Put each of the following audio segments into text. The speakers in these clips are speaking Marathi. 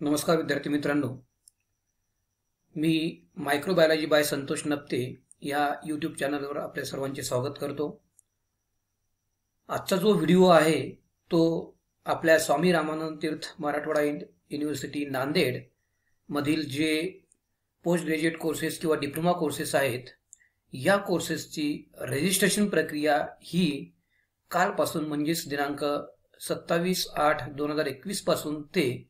नमस्कार विद्यार्थी मित्रांनो. मी मायक्रोबायोलॉजी बाय संतोष नप्ते या यूट्यूब चॅनलवर आपल्या सर्वांचे स्वागत करतो. आजचा जो व्हिडिओ आहे तो आपल्या स्वामी रामानंद तीर्थ मराठवाडा युनिव्हर्सिटी नांदेड मधील जे पोस्ट ग्रॅज्युएट कोर्सेस किंवा डिप्लोमा कोर्सेस आहेत या कोर्सेसची रजिस्ट्रेशन प्रक्रिया ही कालपासून म्हणजेच दिनांक सत्तावीस आठ दोन हजार एकवीसपासून ते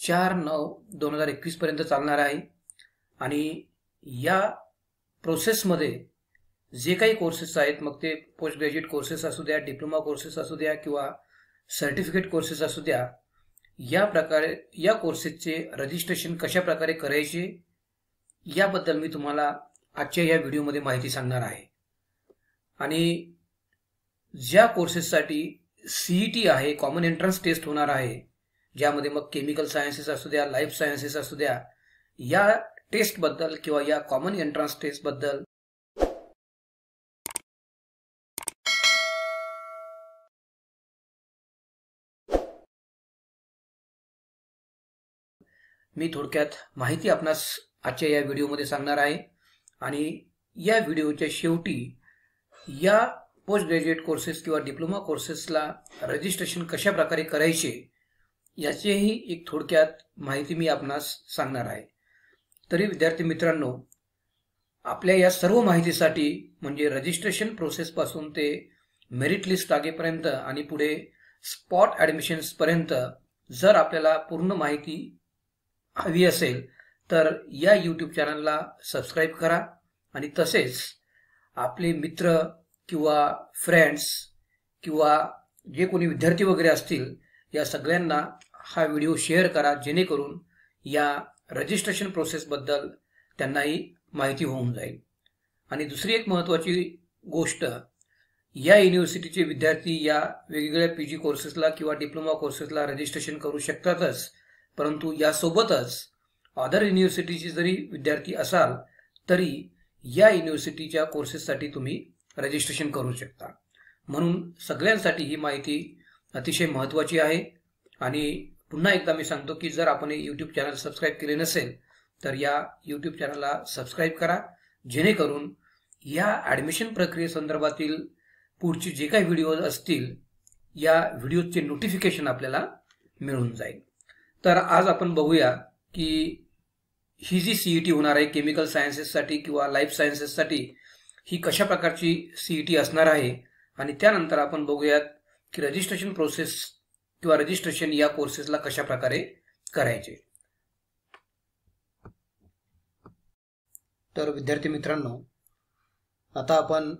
चार नऊ दोन हजार एकवीस पर्यंत चालणार आहे. आणि या प्रोसेसमध्ये जे काही कोर्सेस आहेत मग ते पोस्ट ग्रॅज्युएट कोर्सेस असू द्या डिप्लोमा कोर्सेस असू द्या किंवा सर्टिफिकेट कोर्सेस असू द्या या प्रकारे या कोर्सेसचे रजिस्ट्रेशन कशा प्रकारे करायचे याबद्दल मी तुम्हाला आजच्या या व्हिडिओमध्ये माहिती सांगणार आहे. आणि ज्या कोर्सेससाठी सीईटी आहे कॉमन एंट्रन्स टेस्ट होणार आहे ज्यामध्ये मग केमिकल सायन्सेस असू द्या लाईफ सायन्सेस असू द्या या टेस्टबद्दल किंवा या कॉमन एंट्रन्स टेस्टबद्दल मी थोडक्यात माहिती आपणास आजच्या या व्हिडिओमध्ये सांगणार आहे. आणि या व्हिडिओच्या शेवटी या पोस्ट ग्रॅज्युएट कोर्सेस किंवा डिप्लोमा कोर्सेसला रजिस्ट्रेशन कशा प्रकारे करायचे याचीही एक थोडक्यात माहिती मी आपणास सांगणार आहे. तरी विद्यार्थी मित्रांनो आपल्या या सर्व माहितीसाठी म्हणजे रजिस्ट्रेशन प्रोसेसपासून ते मेरिट लिस्ट लागेपर्यंत आणि पुढे स्पॉट ॲडमिशन्सपर्यंत जर आपल्याला पूर्ण माहिती हवी असेल तर या यूट्यूब चॅनलला सबस्क्राईब करा आणि तसेच आपले मित्र किंवा फ्रेंड्स किंवा जे कोणी विद्यार्थी वगैरे असतील या सगळ्यांना हा व्हिडिओ शेअर करा जेणेकरून या रजिस्ट्रेशन प्रोसेसबद्दल त्यांनाही माहिती होऊन जाईल. आणि दुसरी एक महत्त्वाची गोष्ट या युनिव्हर्सिटीचे विद्यार्थी या वेगवेगळ्या पी जी कोर्सेसला किंवा डिप्लोमा कोर्सेसला रजिस्ट्रेशन करू शकतातच परंतु यासोबतच अदर युनिव्हर्सिटीचे जरी विद्यार्थी असाल तरी या युनिव्हर्सिटीच्या कोर्सेससाठी तुम्ही रजिस्ट्रेशन करू शकता. म्हणून सगळ्यांसाठी ही माहिती अतिशय महत्त्वाची आहे आणि पुन्हा एकदा मी सांगतो की जर आपण यूट्यूब चॅनल सबस्क्राईब केले नसेल तर या यूट्यूब चॅनलला सबस्क्राईब करा जेणेकरून या ॲडमिशन प्रक्रियेसंदर्भातील पुढचे जे काही व्हिडिओ असतील या व्हिडिओचे नोटिफिकेशन आपल्याला मिळून जाईल. तर आज आपण बघूया की ही जी सीई टी होणार आहे केमिकल सायन्सेससाठी किंवा लाईफ सायन्सेससाठी ही कशा प्रकारची सीई टी असणार आहे? आणि त्यानंतर आपण बघूयात की रजिस्ट्रेशन प्रोसेस किंवा रजिस्ट्रेशन या कोर्सेसला कशा प्रकारे करायचे? तर विद्यार्थी मित्रांनो आता आपण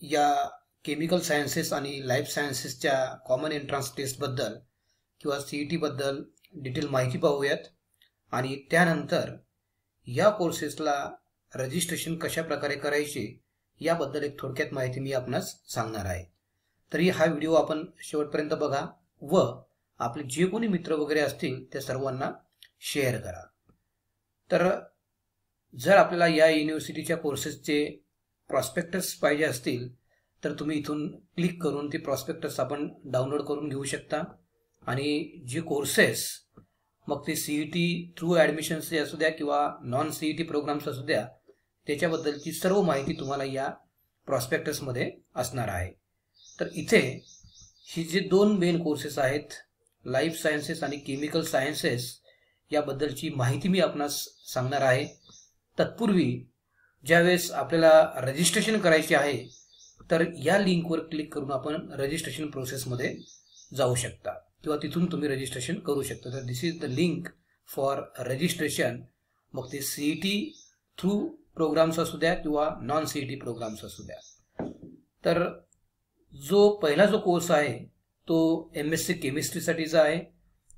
या केमिकल सायन्सेस आणि लाईफ सायन्सेसच्या कॉमन एंट्रन्स टेस्टबद्दल किंवा सीईटी टीबद्दल डिटेल माहिती पाहूयात. आणि त्यानंतर या कोर्सेसला रजिस्ट्रेशन कशा प्रकारे करायचे याबद्दल एक थोडक्यात माहिती मी आपणास सांगणार आहे. तरी हा व्हिडिओ आपण शेवटपर्यंत बघा व आपले जे कोणी मित्र वगैरे असतील त्या सर्वांना शेअर करा. तर जर आपल्याला या युनिव्हर्सिटीच्या कोर्सेसचे प्रॉस्पेक्टस पाहिजे असतील तर तुम्ही इथून क्लिक करून ते प्रॉस्पेक्टस आपण डाउनलोड करून घेऊ शकता. आणि जे कोर्सेस मग ते सीई टी थ्रू ॲडमिशन्सचे असू द्या किंवा नॉन सीई टी प्रोग्राम्स असू द्या त्याच्याबद्दलची सर्व माहिती तुम्हाला या प्रॉस्पेक्टसमध्ये असणार आहे. तर इथे ही जे दोन मेन कोर्सेस आहेत लाईफ सायन्सेस आणि केमिकल सायन्सेस याबद्दलची माहिती मी आपणास सांगणार आहे. तत्पूर्वी ज्यावेळेस आपल्याला रजिस्ट्रेशन करायचे आहे तर या लिंकवर क्लिक करून आपण रजिस्ट्रेशन प्रोसेसमध्ये जाऊ शकता. किंवा तिथून तुम्ही रजिस्ट्रेशन करू शकता. तर this is the link for registration मग ते सीई टी थ्रू प्रोग्राम्स असू द्या किंवा नॉन सीई टी प्रोग्राम्स असू द्या. तर जो पहिला जो कोर्स आहे तो एम एस सी केमिस्ट्रीसाठीचा आहे.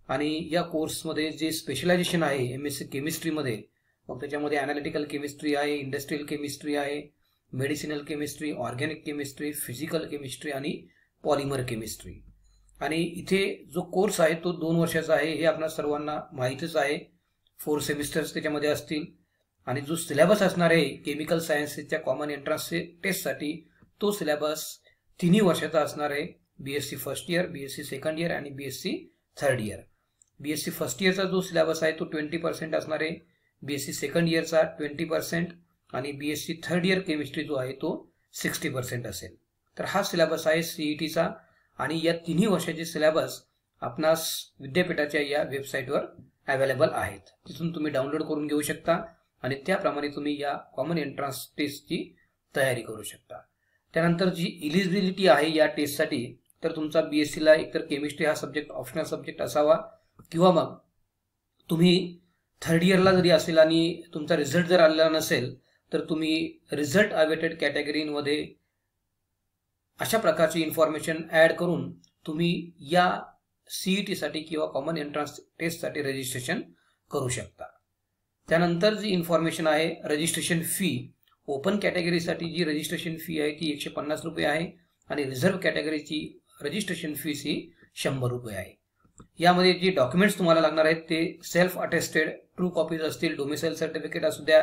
आणि या कोर्समध्ये जे स्पेशलायझेशन आहे एम एस सी केमिस्ट्रीमध्ये मग त्याच्यामध्ये अनालिटिकल केमिस्ट्री आहे इंडस्ट्रियल केमिस्ट्री आहे medicinal chemistry organic chemistry physical chemistry आणि पॉलिमर केमिस्ट्री आणि इथे जो कोर्स आहे तो दोन वर्षाचा आहे. हे आपल्या सर्वांना माहीतच आहे. फोर सेमिस्टर्स त्याच्यामध्ये असतील. आणि जो सिलेबस असणार आहे केमिकल सायन्सेसच्या कॉमन एंट्रन्स टेस्टसाठी तो सिलेबस तिन्ही वर्षाचा असणार आहे B S C first year B S C second year आणि B S C third year B S C first इयरचा जो सिलेबस आहे तो ट्वेंटी पर्सेंट असणार आहे. बी एस सी सेकंड इयरचा ट्वेंटी पर्सेंट आणि B S C third year chemistry जो आहे तो सिक्स्टी पर्सेंट असेल. तर हा सिलेबस आहे सीईटीचा आणि या तिन्ही वर्षाचे सिलेबस आपणास विद्यापीठाच्या या वेबसाईटवर अवेलेबल आहेत. तिथून तुम्ही डाउनलोड करून घेऊ शकता आणि त्याप्रमाणे तुम्ही या कॉमन एंट्रन्स टेस्टची तयारी करू शकता. त्यानंतर जी इलिजिबिलिटी आहे या टेस्टसाठी तर तुमचा बी एस सीला एकतर केमिस्ट्री हा सब्जेक्ट ऑप्शनल सब्जेक्ट असावा किंवा मग तुम्ही थर्ड इयरला जरी असेल आणि तुमचा रिझल्ट जर आलेला नसेल तर तुम्ही रिझल्ट अवेटेड कॅटेगरीमध्ये अशा प्रकारची इन्फॉर्मेशन ॲड करून तुम्ही या सीईटीसाठी किंवा कॉमन एंट्रन्स टेस्टसाठी रजिस्ट्रेशन करू शकता. त्यानंतर जी इन्फॉर्मेशन आहे रजिस्ट्रेशन फी ओपन कॅटेगरीसाठी जी रजिस्ट्रेशन फी आहे ती एकशे पन्नास रुपये आहे आणि रिझर्व्ह कॅटेगरीची रजिस्ट्रेशन फीस ही शंभर रुपये आहे. यामध्ये जे डॉक्युमेंट्स तुम्हाला लागणार आहेत ते सेल्फ अटेस्टेड ट्रू कॉपीज असतील डोमिसाईल सर्टिफिकेट असू द्या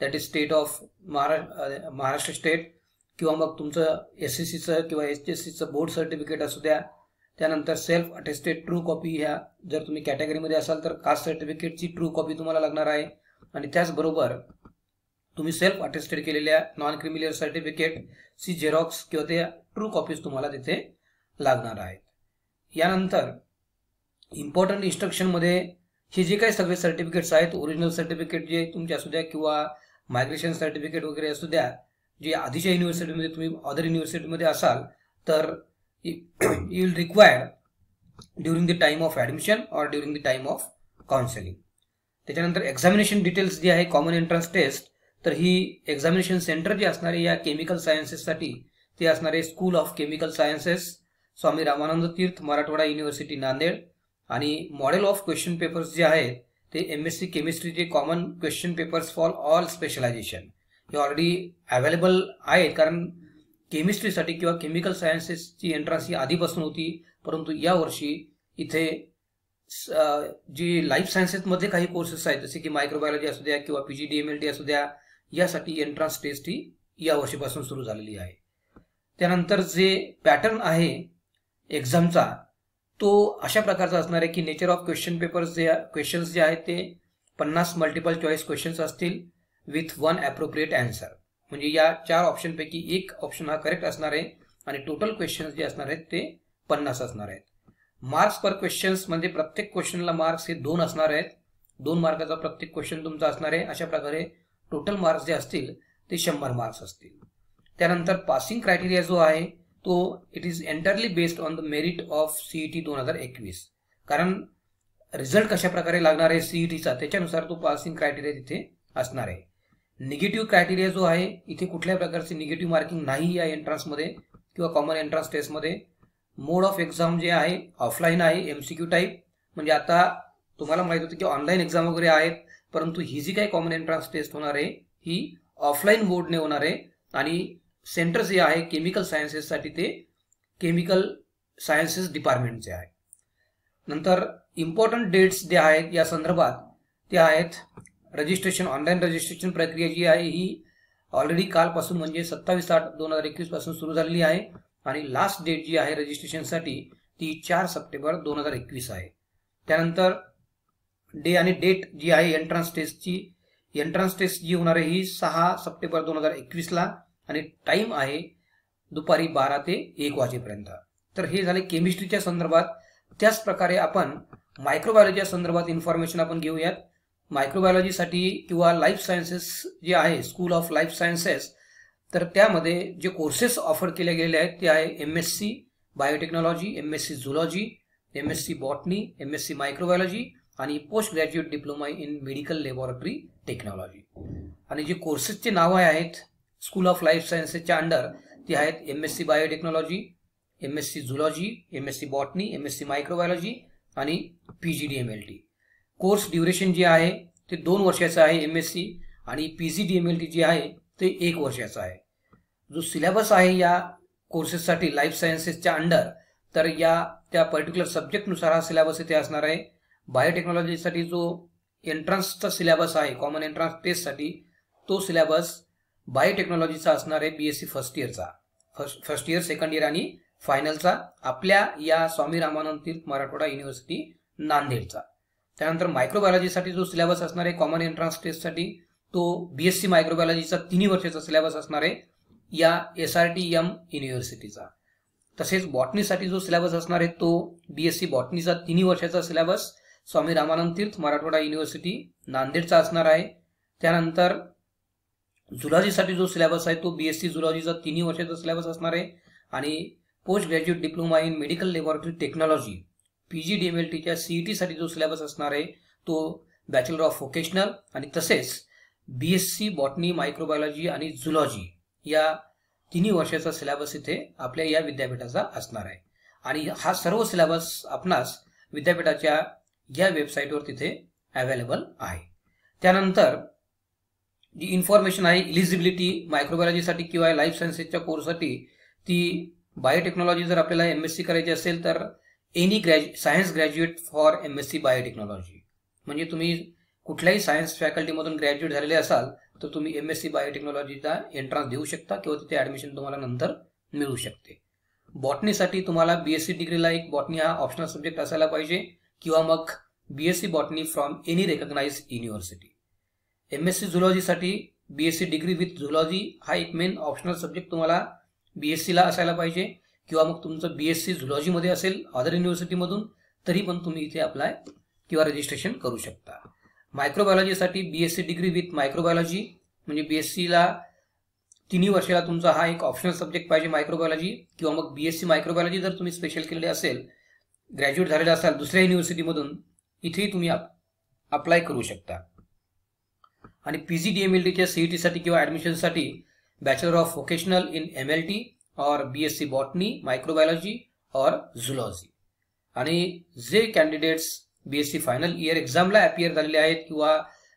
दॅट इज स्टेट ऑफ महारा महाराष्ट्र स्टेट किंवा मग तुमचं एस एस सीचं किंवा एस एस सीचं बोर्ड सर्टिफिकेट असू द्या त्यानंतर सेल्फ अटेस्टेड ट्रू कॉपी ह्या जर तुम्ही कॅटेगरीमध्ये असाल तर कास्ट सर्टिफिकेटची ट्रू कॉपी तुम्हाला लागणार आहे. आणि त्याचबरोबर तुम्ही सेल्फ अटेस्टेड केलेल्या नॉन क्रिमिलियर सर्टिफिकेट सी झेरॉक्स किंवा त्या ट्रू कॉपीज तुम्हाला तिथे लागणार आहेत. यानंतर इम्पॉर्टंट इन्स्ट्रक्शनमध्ये हे जे काही सगळे सर्टिफिकेट्स आहेत ओरिजिनल सर्टिफिकेट जे तुमचे असू द्या किंवा मायग्रेशन सर्टिफिकेट वगैरे असू द्या जे आधीच्या युनिव्हर्सिटीमध्ये तुम्ही अदर युनिव्हर्सिटीमध्ये असाल तर you will required during the time of admission or during the time of counselling त्याच्यानंतर एक्झामिनेशन डिटेल्स जे आहे कॉमन एंट्रन्स टेस्ट तर ही एक्झामिनेशन सेंटर जे असणारे या केमिकल सायन्सेससाठी ते असणारे school of chemical sciences Swami Ramanand Tirth Marathwada university Nanded. आणि मॉडेल ऑफ क्वेश्चन पेपर्स जे आहेत ते M S C केमिस्ट्रीचे common question papers for all specialization हे ऑलरेडी अवेलेबल आहेत कारण केमिस्ट्रीसाठी किंवा केमिकल सायन्सेसची एंट्रन्स ही आधीपासून होती परंतु यावर्षी इथे जी लाईफ सायन्सेसमध्ये काही कोर्सेस आहेत जसे की मायक्रोबायोलॉजी असू द्या किंवा P G D M L T असू द्या यासाठी एंट्रन्स टेस्ट ही या वर्षीपासून सुरू झालेली आहे. त्यानंतर जे पॅटर्न आहे एक्झामचा तो अशा प्रकारचा असणार आहे की नेचर ऑफ क्वेश्चन पेपर्स जे क्वेश्चन्स जे आहेत ते पन्नास मल्टिपल चॉईस क्वेश्चन्स असतील विथ वन ॲप्रोप्रिएट अँसर म्हणजे या चार ऑप्शनपैकी एक ऑप्शन हा करेक्ट असणार आहे आणि टोटल क्वेश्चन्स जे असणार आहेत ते पन्नास असणार आहेत. मार्क्स पर क्वेश्चन्स म्हणजे प्रत्येक क्वेश्चनला मार्क्स हे दोन असणार आहेत. दोन मार्काचा प्रत्येक क्वेश्चन तुमचा असणार आहे. अशा प्रकारे टोटल मार्क्स जे असतील ते शंभर मार्क्स असतील. त्यानंतर पासिंग क्रायटेरिया जो आहे तो it is entirely based on the merit of CET दोन हजार एकवीस. कारण रिझल्ट कशा प्रकारे लागणार आहे सीईटीचा त्याच्यानुसार तो पासिंग क्रायटेरिया तिथे असणार आहे. निगेटिव्ह क्रायटेरिया जो आहे इथे कुठल्याही प्रकारचे निगेटिव्ह मार्किंग नाही या एंट्रन्समध्ये किंवा कॉमन एंट्रन्स टेस्टमध्ये मोड ऑफ एक्झाम जे आहे ऑफलाईन आहे एमसीक्यू टाईप म्हणजे आता तुम्हाला माहीत होतं की ऑनलाईन एक्झाम वगैरे आहेत परंतु ही जी काही कॉमन एंट्रन्स टेस्ट होणार आहे ही ऑफलाईन बोर्डने होणार आहे. आणि सेंटर जे आहे केमिकल सायन्सेससाठी ते केमिकल सायन्सेस डिपार्टमेंटचे आहे. नंतर इम्पॉर्टंट डेट्स जे आहेत या संदर्भात ते आहेत रजिस्ट्रेशन ऑनलाईन रजिस्ट्रेशन प्रक्रिया जी आहे ही ऑलरेडी कालपासून म्हणजे सत्तावीस आठ दोन हजार एकवीसपासून सुरू झालेली आहे. आणि लास्ट डेट जी आहे रजिस्ट्रेशनसाठी ती चार सप्टेंबर दोन हजार एकवीस आहे. त्यानंतर डे आणि डेट जी आहे एंट्रन्स टेस्टची एंट्रन्स टेस्ट जी होणार आहे ही सहा सप्टेंबर दोन हजार एकवीसला आणि टाईम आहे दुपारी बारा ते एक वाजेपर्यंत. तर हे झाले केमिस्ट्रीच्या संदर्भात. त्याच प्रकारे आपण मायक्रोबायोलॉजीच्या संदर्भात इन्फॉर्मेशन आपण घेऊयात. मायक्रोबायोलॉजीसाठी किंवा लाईफ सायन्सेस जे आहे स्कूल ऑफ लाईफ सायन्सेस तर त्यामध्ये जे कोर्सेस ऑफर केले गेले आहेत ते आहे M S C biotechnology M S C zoology M S C botany M S C microbiology आणि post graduate diploma in medical laboratory technology आणि जे कोर्सेसचे नावं आहेत स्कूल ऑफ लाईफ सायन्सेसच्या अंडर ते आहेत M S C biotechnology M S C zoology M S C botany M S C microbiology आणि P G D M L T course duration जे आहे ते दोन वर्षाचं आहे एम एस सी आणि P G D M L T जे आहे ते एक वर्षाचं आहे. जो सिलेबस आहे या कोर्सेससाठी लाईफ सायन्सेसच्या अंडर तर या त्या पर्टिक्युलर सब्जेक्टनुसार हा सिलेबस इथे असणार आहे. बायोटेक्नॉलॉजीसाठी जो एंट्रन्सचा सिलेबस आहे कॉमन एंट्रन्स टेस्टसाठी तो सिलेबस बायोटेक्नॉलॉजीचा असणार आहे B S C first इयरचा first first year second year आणि फायनलचा आपल्या या स्वामी रामानंद तीर्थ मराठवाडा युनिव्हर्सिटी नांदेडचा. त्यानंतर मायक्रोबायोलॉजीसाठी जो सिलेबस असणार आहे कॉमन एंट्रन्स टेस्टसाठी तो बी एस सी मायक्रोबायोलॉजीचा तिन्ही वर्षाचा सिलेबस असणार आहे या एस आर टी एम युनिव्हर्सिटीचा तसेच बॉटनीसाठी जो सिलेबस असणार आहे तो बी एस सी बॉटनीचा तिन्ही वर्षाचा सिलेबस स्वामी रामानंद तीर्थ मराठवाडा युनिव्हर्सिटी नांदेडचा असणार आहे. त्यानंतर झुलॉजीसाठी जो सिलेबस आहे तो बी एस सी झुलॉजीचा तिन्ही वर्षाचा सिलेबस असणार आहे. आणि post graduate diploma in medical laboratory technology P G D M L टीच्या सी ई टीसाठी जो सिलेबस असणार आहे तो बॅचलर ऑफ व्होकेशनल आणि तसेच B S C botany microbiology आणि झुलॉजी या तिन्ही वर्षाचा सिलेबस इथे आपल्या या विद्यापीठाचा असणार आहे. आणि हा सर्व सिलेबस आपणास विद्यापीठाच्या या वेबसाईटवर तिथे अवेलेबल आहे. त्यानंतर जी इन्फॉर्मेशन आहे इलिजिबिलिटी मायक्रोबायोलॉजीसाठी किंवा लाईफ सायन्सेसच्या कोर्ससाठी ती बायोटेक्नॉलॉजी जर आपल्याला एम एस सी करायची असेल तर any ग्रॅज्यु science graduate for M S C biotechnology म्हणजे तुम्ही कुठल्याही सायन्स फॅकल्टीमधून ग्रॅज्युएट झालेले असाल तर तुम्ही एम एस सी बायोटेक्नॉलॉजीचा एंट्रन्स देऊ शकता किंवा तिथे ॲडमिशन तुम्हाला नंतर मिळू शकते. बॉटनीसाठी तुम्हाला बी एस सी डिग्रीला एक बॉटनी हा ऑप्शनल सब्जेक्ट असायला पाहिजे. किंवा मग B S C botany from any recognise university M S C झुलॉजीसाठी B S C degree with zoology हा एक मेन ऑप्शनल सब्जेक्ट तुम्हाला बी एस सीला असायला पाहिजे. किंवा मग तुमचं बी एस सी झुलॉजीमध्ये असेल अदर युनिव्हर्सिटीमधून तरी पण तुम्ही इथे अप्लाय किंवा रजिस्ट्रेशन करू शकता. मायक्रोबायोलॉजीसाठी B S C degree with microbiology म्हणजे बी एस सीला तिन्ही वर्षाला तुमचा हा एक ऑप्शनल सब्जेक्ट पाहिजे मायक्रोबायोलॉजी किंवा मग बी एस सी मायक्रोबायोलॉजी जर तुम्ही स्पेशल केलेली असेल ग्रॅज्युएट झालेले असाल दुसऱ्या युनिव्हर्सिटीमधून इथेही तुम्ही अप्लाय करू शकता. आणि P G D M L टीच्या सीईटीसाठी किंवा ॲडमिशनसाठी bachelor of vocational in M L T और B S C botany microbiology और झुलॉजी आणि जे candidates B S C final year एक्झामला appear झालेले आहेत किंवा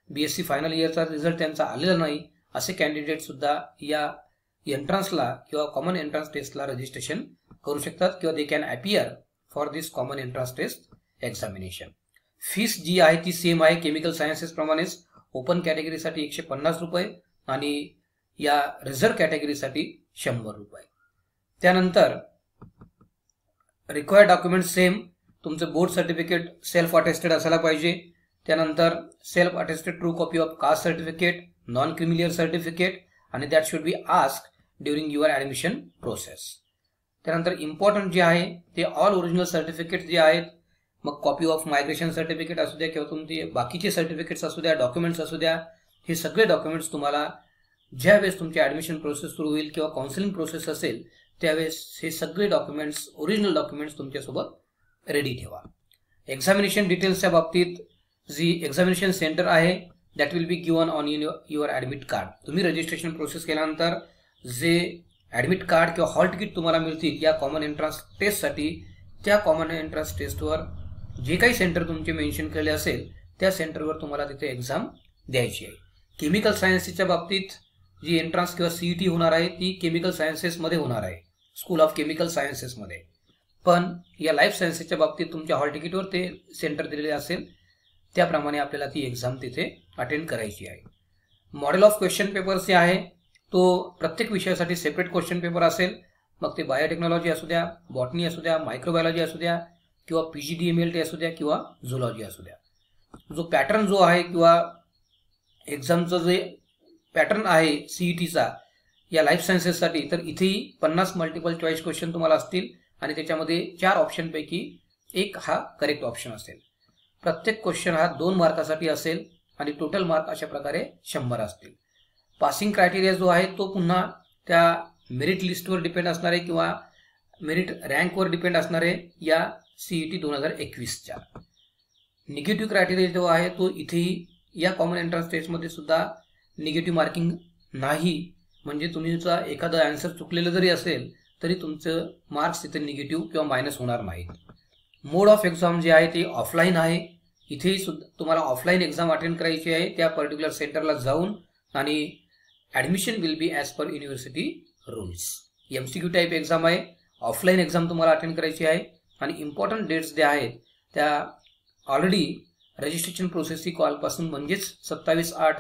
बी एस सी फायनल इयरचा रिझल्ट त्यांचा आलेला नाही असे कॅन्डिडेटसुद्धा या एंट्रन्सला किंवा कॉमन एंट्रन्स टेस्टला रजिस्ट्रेशन करू शकतात किंवा they can appear for this common entrance test examination fees जी आहे ती सेम आहे केमिकल सायन्सेस प्रमाणेच ओपन कॅटेगरीसाठी एकशे पन्नास रुपये आणि या रिझर्व्ह कॅटेगरीसाठी शंभर रुपये. त्यानंतर रिक्वायर्ड डॉक्युमेंट सेम तुमचं बोर्ड सर्टिफिकेट सेल्फ अटेस्टेड असायला पाहिजे. त्यानंतर self attested true copy of caste certificate non creamy layer certificate आणि that should be ask during your admission process त्यानंतर इम्पॉर्टंट जे आहे ते ऑल ओरिजिनल सर्टिफिकेट जे आहेत मग कॉपी ऑफ मायग्रेशन सर्टिफिकेट असू द्या किंवा तुमचे बाकीचे सर्टिफिकेट्स असू द्या डॉक्युमेंट्स असू द्या हे सगळे डॉक्युमेंट्स तुम्हाला ज्यावेळेस तुमची ॲडमिशन प्रोसेस सुरू होईल किंवा काउन्सिलिंग प्रोसेस असेल त्यावेळेस हे सगळे डॉक्युमेंट्स ओरिजिनल डॉक्युमेंट्स तुमच्यासोबत रेडी ठेवा. एक्झामिनेशन डिटेल्सच्या बाबतीत जी एक्झामिनेशन सेंटर आहे that will be given on your admit card तुम्ही रजिस्ट्रेशन प्रोसेस केल्यानंतर जे ॲडमिट कार्ड किंवा हॉल तिकीट तुम्हाला मिळतील या कॉमन एंट्रन्स टेस्टसाठी त्या कॉमन एंट्रन्स टेस्टवर जे काही सेंटर तुमचे मेन्शन केले असेल त्या सेंटरवर तुम्हाला तिथे एक्झाम द्यायची आहे. केमिकल सायन्सेसच्या बाबतीत जी एंट्रन्स किंवा सीईटी होणार आहे ती केमिकल सायन्सेसमध्ये होणार आहे. स्कूल ऑफ केमिकल सायन्सेसमध्ये पण या लाईफ सायन्सेसच्या बाबतीत तुमच्या हॉल तिकीटवर ते सेंटर दिलेले असेल त्याप्रमाणे आपल्याला ती एक्झाम तिथे अटेंड करायची आहे. मॉडेल ऑफ क्वेश्चन पेपर्स जे आहे तो प्रत्येक विषयासाठी सेपरेट क्वेश्चन पेपर असेल मग ते बायोटेक्नॉलॉजी असू द्या बॉटनी असू द्या मायक्रोबायोलॉजी असू द्या किंवा P G D M L T असू द्या किंवा झुलॉजी असू द्या. जो पॅटर्न जो आहे किंवा एक्झामचं जे पॅटर्न आहे सीई टीचा या लाईफ सायन्सेससाठी तर इथेही पन्नास मल्टिपल चॉईस क्वेश्चन तुम्हाला असतील आणि त्याच्यामध्ये चार ऑप्शनपैकी एक हा करेक्ट ऑप्शन असेल. प्रत्येक क्वेश्चन हा दोन मार्कासाठी असेल आणि टोटल मार्क अशा प्रकारे शंभर असतील. पासिंग क्रायटेरिया जो आहे तो पुन्हा त्या मेरिट लिस्टवर डिपेंड असणार आहे किंवा मेरिट रँकवर डिपेंड असणार आहे या सीईटी दोन हजार एकवीसच्या. निगेटिव्ह क्रायटेरिया जो आहे तो इथेही या कॉमन एंट्रन्स टेस्टमध्ये सुद्धा निगेटिव्ह मार्किंग नाही. म्हणजे तुमचा एखादं आन्सर चुकलेलं जरी असेल तरी तुमचं मार्क्स तिथे निगेटिव्ह किंवा मायनस होणार नाहीत. मोड ऑफ एक्झाम जे आहे ते ऑफलाईन आहे. इथेही सुद्धा तुम्हाला ऑफलाईन एक्झाम अटेंड करायची आहे त्या पर्टिक्युलर सेंटरला जाऊन आणि admission will be as per university rules M C Q type exam आहे. ऑफलाईन एक्झाम तुम्हाला अटेंड करायची आहे. आणि इम्पॉर्टंट डेट्स ज्या आहेत त्या ऑलरेडी रजिस्ट्रेशन प्रोसेस ही कॉलपासून म्हणजेच सत्तावीस आठ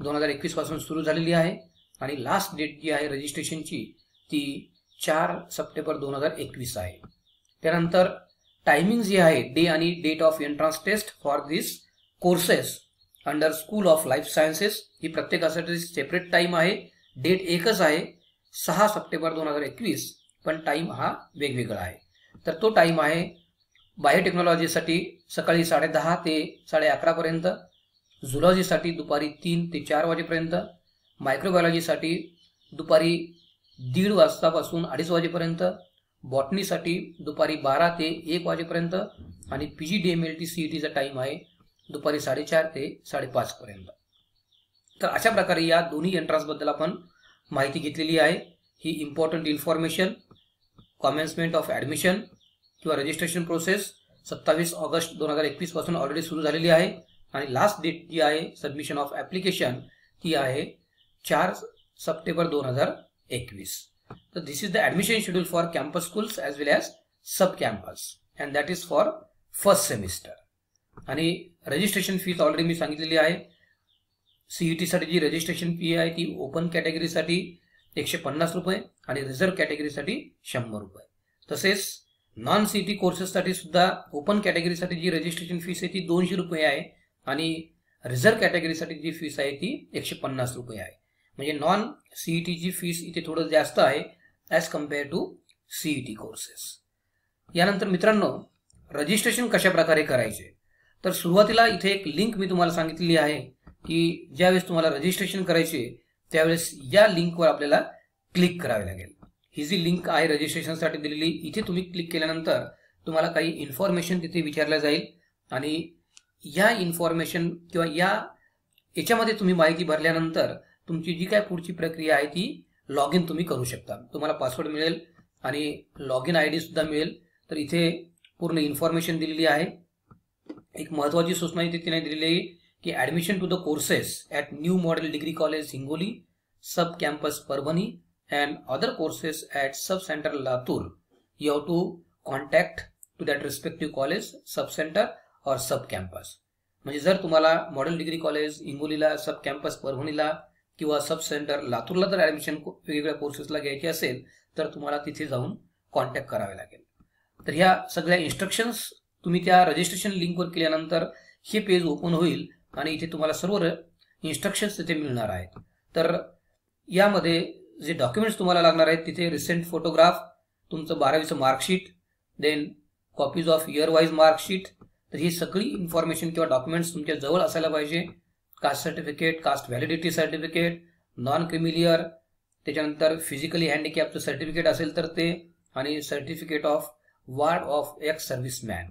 दोन हजार एकवीसपासून सुरू झालेली आहे. आणि लास्ट डेट जी आहे रजिस्ट्रेशनची ती चार सप्टेंबर दोन हजार एकवीस आहे. त्यानंतर टायमिंग जे आहे डे आणि date of entrance test for this courses under school of life sciences ही प्रत्येकासाठी सेपरेट टाईम आहे. डेट एकच आहे. सहा सप्टेंबर दोन हजार एकवीस. पण टाईम हा वेगवेगळा आहे. तर तो टाईम आहे बायोटेक्नॉलॉजीसाठी सकाळी साडेदहा ते साडे अकरापर्यंत झुलॉजीसाठी दुपारी तीन ते चार वाजेपर्यंत मायक्रोबायोलॉजीसाठी दुपारी दीड वाजतापासून अडीच वाजेपर्यंत बॉटनीसाठी दुपारी बारा ते एक वाजेपर्यंत आणि P G D M L T C E टीचा टाईम आहे दुपारी साडेचार ते साडेपाचपर्यंत तर अशा प्रकारे या दोन्ही एंट्रन्सबद्दल आपण माहिती घेतलेली आहे. ही important information commencement of admission किंवा रजिस्ट्रेशन प्रोसेस सत्तावीस ऑगस्ट दोन हजार एकवीसपासून ऑलरेडी सुरू झालेली आहे. आणि लास्ट डेट जी आहे सबमिशन ऑफ ॲप्लिकेशन ती आहे चार सप्टेंबर दोन हजार एकवीस. तर this is the admission schedule for campus schools as well as sub campus and that is for first semester आणि रजिस्ट्रेशन फीज ऑलरेडी मी सांगितलेली आहे. सीईटीसाठी जी रजिस्ट्रेशन फी आहे ती ओपन कॅटेगरीसाठी एकशे पन्नास रुपये आणि रिझर्व्ह कॅटेगरीसाठी शंभर रुपये. तसेच नॉन सीईटी कोर्सेससाठी सुद्धा ओपन कॅटेगरीसाठी जी रजिस्ट्रेशन फीस आहे ती दोनशे रुपये आहे आणि रिझर्व्ह कॅटेगरीसाठी जी फीस आहे ती एकशे पन्नास रुपये आहे. म्हणजे नॉन सीईटीची फीस इथे थोडं जास्त आहे as compare to CET courses यानंतर मित्रांनो रजिस्ट्रेशन कशा प्रकारे करायचे? तर सुरुवातीला इथे एक लिंक मी तुम्हाला सांगितलेली आहे की ज्यावेळेस तुम्हाला रजिस्ट्रेशन करायचे त्यावेळेस या लिंकवर आपल्याला क्लिक करावे लागेल. ही जी लिंक आहे रजिस्ट्रेशनसाठी दिलेली इथे तुम्ही क्लिक केल्यानंतर तुम्हाला काही इन्फॉर्मेशन तिथे विचारल्या जाईल आणि या इन्फॉर्मेशन किंवा या याच्यामध्ये तुम्ही माहिती भरल्यानंतर तुमची जी काय पुढची प्रक्रिया आहे ती लॉग इन तुम्ही करू शकता. तुम्हाला पासवर्ड मिळेल आणि लॉग इन आय डी सुद्धा मिळेल. तर इथे पूर्ण इन्फॉर्मेशन दिलेली आहे. एक महत्वाची सूचना इथे तिने दिलेली आहे की admission to the courses at new model degree college Hingoli sub campus Parbhani and other courses at sub centre Latur. You have to contact to that respective college sub centre और सब कॅम्पस म्हणजे जर तुम्हाला मॉडेल डिग्री कॉलेज हिंगोलीला सब कॅम्पस परभणीला किंवा सब सेंटर लातूरला जर ॲडमिशन वेगवेगळ्या कोर्सेसला घ्यायची असेल तर तुम्हाला तिथे जाऊन कॉन्टॅक्ट करावे लागेल. तर ह्या सगळ्या इन्स्ट्रक्शन्स तुम्ही त्या रजिस्ट्रेशन लिंकवर केल्यानंतर हे पेज ओपन होईल आणि इथे तुम्हाला सर्व इन्स्ट्रक्शन्स तिथे मिळणार आहेत. तर यामध्ये जे डॉक्युमेंट्स तुम्हाला लागणार आहेत तिथे रिसेंट फोटोग्राफ तुमचं बारावीचं marksheet then copies of year wise marksheet तर ही सगळी इन्फॉर्मेशन किंवा डॉक्युमेंट्स तुमच्या जवळ असायला पाहिजे. Caste certificate caste validity certificate non creamy layer त्याच्यानंतर फिजिकली हँडिकॅपचं सर्टिफिकेट असेल तर ते आणि certificate of ward of ex serviceman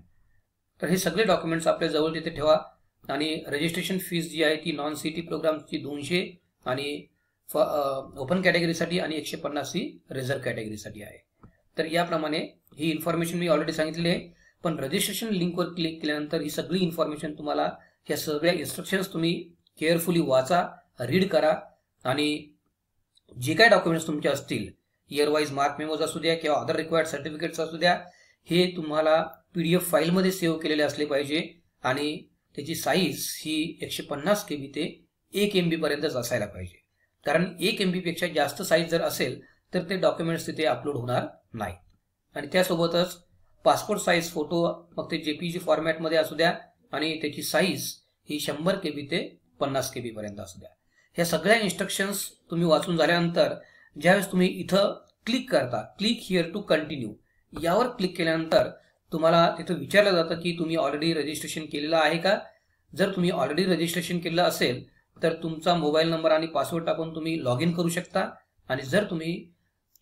तर हे सगळे डॉक्युमेंट्स आपल्या जवळ तिथे ठेवा. आणि रजिस्ट्रेशन फीस जी आहे ती नॉन सी टी प्रोग्रामची दोनशे आणि ओपन कॅटेगरीसाठी आणि एकशे पन्नास ही रिझर्व्ह कॅटेगरीसाठी आहे. तर याप्रमाणे ही इन्फॉर्मेशन मी ऑलरेडी सांगितलेली आहे. पण रजिस्ट्रेशन लिंकवर क्लिक केल्यानंतर ही सगळी इन्फॉर्मेशन तुम्हाला ह्या सगळ्या इन्स्ट्रक्शन्स तुम्ही केअरफुली वाचा रीड करा आणि जे काय डॉक्युमेंट्स तुमचे असतील इयरवाईज मार्क मेमोज असू द्या किंवा अदर रिक्वायर्ड सर्टिफिकेट्स असू द्या हे तुम्हाला पी डी एफ फाईलमध्ये सेव्ह केलेले असले पाहिजे आणि त्याची साईज ही एकशे पन्नास के बी ते एक एम बीपर्यंतच असायला पाहिजे. कारण एक एम बीपेक्षा जास्त साईज जर असेल तर ते डॉक्युमेंट्स तिथे अपलोड होणार नाही आणि त्यासोबतच पासपोर्ट साईज फोटो मग ते जेपीजी फॉर्मॅटमध्ये असू द्या आणि त्याची साईज ही शंभर के बी ते पन्नास के बीपर्यंत असू द्या. ह्या सगळ्या इन्स्ट्रक्शन्स तुम्ही वाचून झाल्यानंतर ज्यावेळेस तुम्ही इथं क्लिक करता क्लिक हिअर टू कंटिन्यू यावर क्लिक केल्यानंतर तुम्हाला तिथं विचारलं जातं की तुम्ही ऑलरेडी रजिस्ट्रेशन केलेलं आहे का? जर तुम्ही ऑलरेडी रजिस्ट्रेशन केलेलं असेल तर तुमचा मोबाईल नंबर आणि पासवर्ड टाकून तुम्ही लॉग इन करू शकता. आणि जर तुम्ही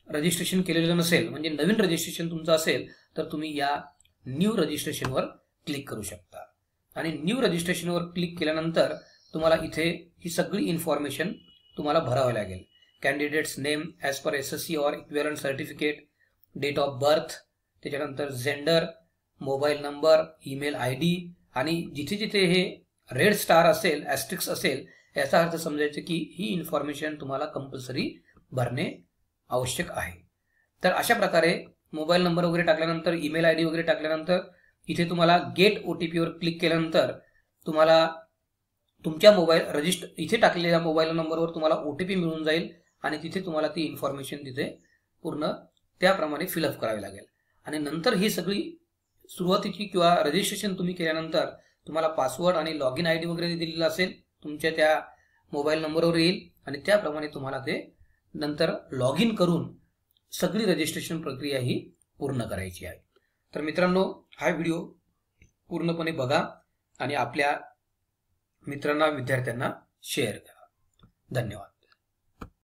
रजिस्ट्रेशन केलेलं नसेल म्हणजे नवीन रजिस्ट्रेशन तुमचं असेल तर तुम्ही या न्यू रजिस्ट्रेशनवर क्लिक करू शकता. आणि न्यू रजिस्ट्रेशनवर क्लिक केल्यानंतर तुम्हाला इथे ही सगळी इन्फॉर्मेशन तुम्हाला भरावी लागेल. Candidates name as per S S C or equivalent certificate date of birth त्याच्यानंतर gender mobile number email I D आणि जिथे जिथे हे रेड स्टार असेल ॲस्ट्रिक्स असेल याचा अर्थ समजायचं की ही इन्फॉर्मेशन तुम्हाला कंपल्सरी भरणे आवश्यक आहे. तर अशा प्रकारे मोबाईल नंबर वगैरे टाकल्यानंतर ईमेल आय डी वगैरे टाकल्यानंतर इथे तुम्हाला गेट ओ टी पीवर क्लिक केल्यानंतर तुम्हाला तुमच्या मोबाईल रजिस्टर इथे टाकलेल्या मोबाईल नंबरवर तुम्हाला ओ टी पी मिळून जाईल आणि तिथे तुम्हाला ती इन्फॉर्मेशन तिथे पूर्ण त्याप्रमाणे फिलअप करावी लागेल. आणि नंतर ही सगळी सुरुवातीची किंवा रजिस्ट्रेशन तुम्ही केल्यानंतर तुम्हाला पासवर्ड आणि लॉग इन आय डी वगैरे दिलेला असेल तुमच्या त्या मोबाईल नंबरवर येईल आणि त्याप्रमाणे तुम्हाला ते नंतर लॉग इन करून सगळी रजिस्ट्रेशन प्रक्रिया ही पूर्ण करायची आहे. तर मित्रांनो हा व्हिडिओ पूर्णपणे बघा आणि आपल्या मित्रांना विद्यार्थ्यांना शेअर करा. धन्यवाद.